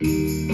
Música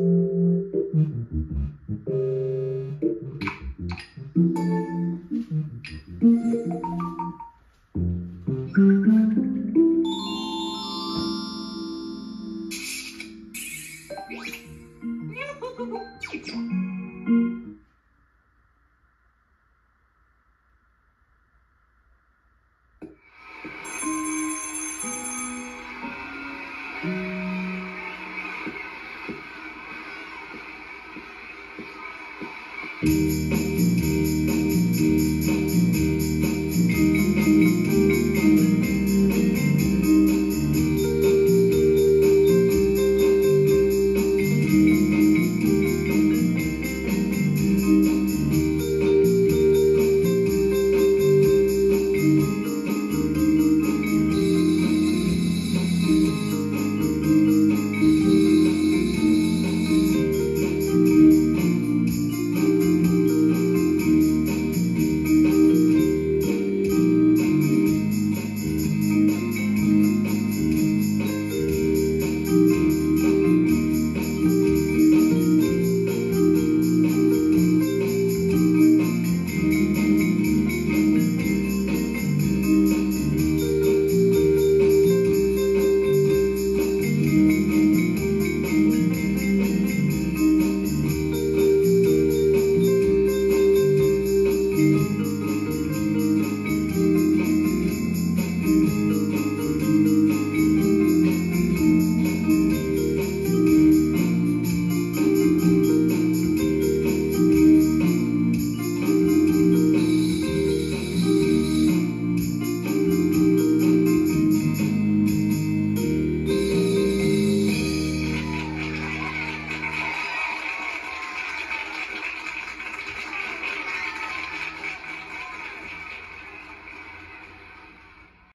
Música